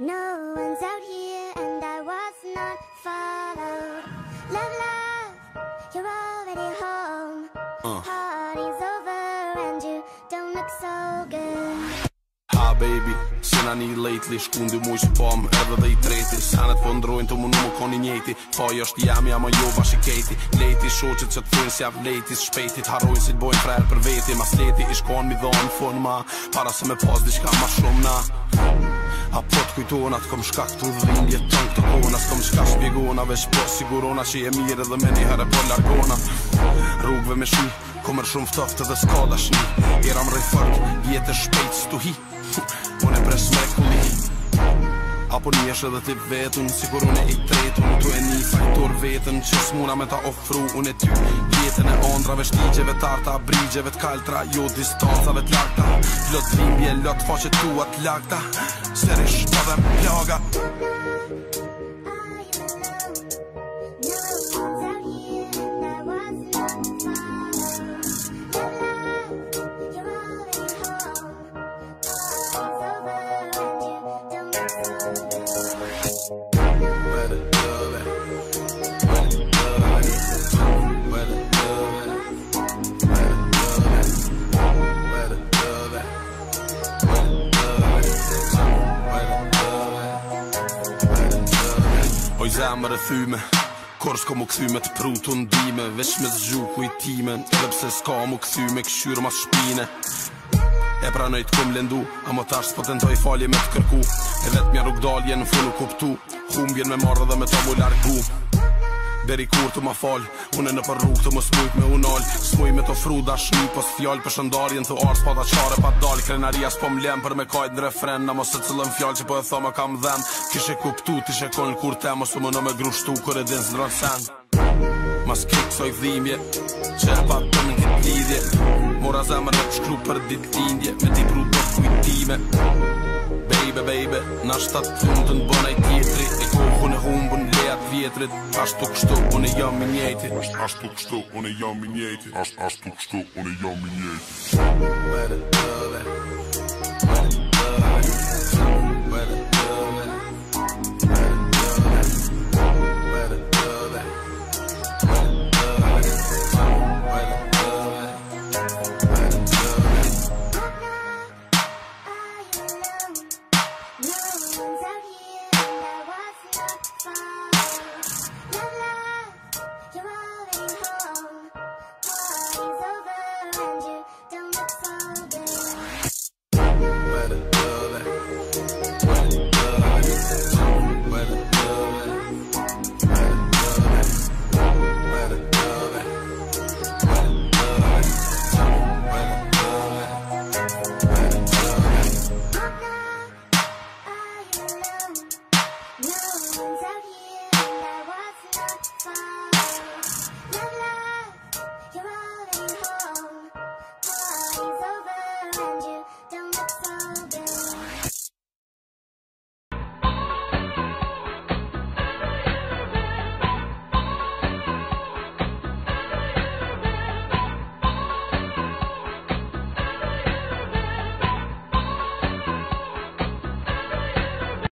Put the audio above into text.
No one's out here and I was not followed Love, love, you're already home uh. Party's over and you don't look so good Ah baby, se na një lately Shkundi mu ishtë pom, edhe dhe i treti Sanet po ndrojnë të mu më koni njeti Po jo jam, jam a jo bashi keti Lejti shoqet që të thunë si avë lejti Shpejti të harrojnë si të bojnë frerë për veti Mas leti ishkon mi dhonë fun ma Para se me pos shka ma shumë na A po të kujtojnë atë kom shkak të dhimbje të në të kohën Asë kom shkak shpjegona veç po sigurona që je mirë dhe me një herë po largona Rrugve me shmi, komër shumë ftoftë dhe s'ka dashni Jera më rejë jetë shpejtë s'tu hi Unë e pres me ku Apo një është edhe ti vetën Sikur unë e i tretë Unë të e një fajtor vetën Që s'muna me ta ofru Unë e ty vjetën e ondrave shtigjeve tarta Brigjeve t'kaltra Jo distancave t'lakta Lot t'vimbje, lot t'faqet tua t'lakta Serish, pa dhe plaga zemër e thyme Kor s'ko mu këthy me të pru të ndime Vesh me zgju kujtime Dhe pse s'ka mu këthy me këshyrë ma shpine E pra nëjtë këm lëndu A më tash s'po të ndoj falje me të kërku E vetë mja rrug në funu kuptu Humbjen me marrë dhe me të mu largu Deri kur të ma fal, unë në rrugë, të më smujt me unal Smuj me të fru shni po s'fjall për shëndarjen të ars pa ta qare pa dal Krenaria s'po m'lem për me kajt në refren, na mos e cëllën fjall që po e thoma kam dhem Kishe kuptu, tishe kon kur te, mos u po më në me grushtu, kër e din s'ndron sen Mas kik soj dhimje, që e pa për në këtë lidhje Mora zemër në shkru për me ti të shkru për dit me ti pru të kujtime baby baby Na shtatë fundën bënaj tjetri E kohën e humbën lejat vjetrit Ashtu kështu unë jam i Ashtu kështu unë jam i njejti Ashtu kështu unë jam i njejti Ashtu kështu kështu unë jam i njejti